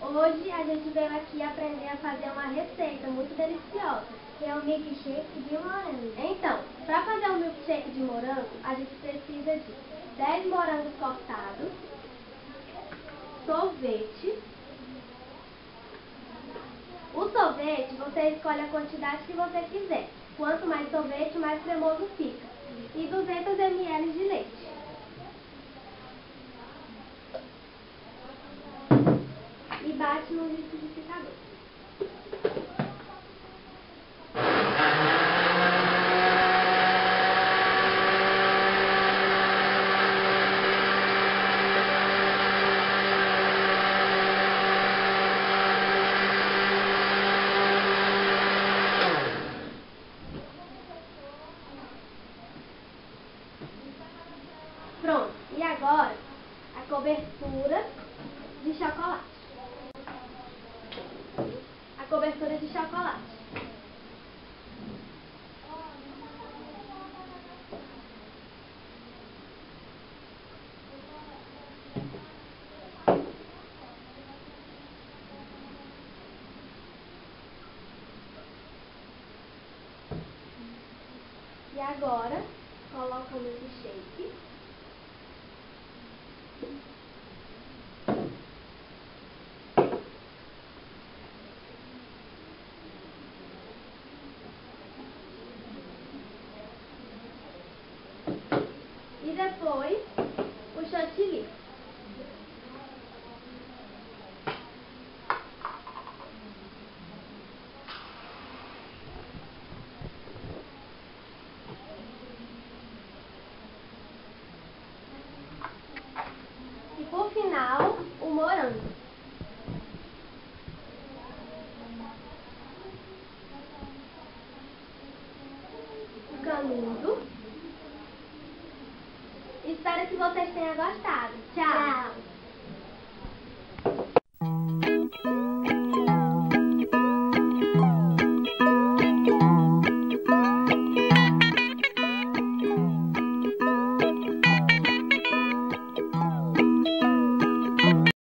Hoje a gente veio aqui aprender a fazer uma receita muito deliciosa. Que é o milkshake de morango. Então, para fazer o milkshake de morango, a gente precisa de 10 morangos cortados, sorvete. O sorvete, você escolhe a quantidade que você quiser. Quanto mais sorvete, mais cremoso fica. E 200 ml de leite. E bate no liquidificador. Pronto. E agora, a cobertura de chocolate. A cobertura de chocolate. E agora, coloca o milkshake. E depois, o chantilly. E por final, o morango. O canudo. Espero que vocês tenham gostado. Tchau. Tchau.